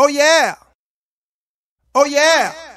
Oh yeah. Oh yeah.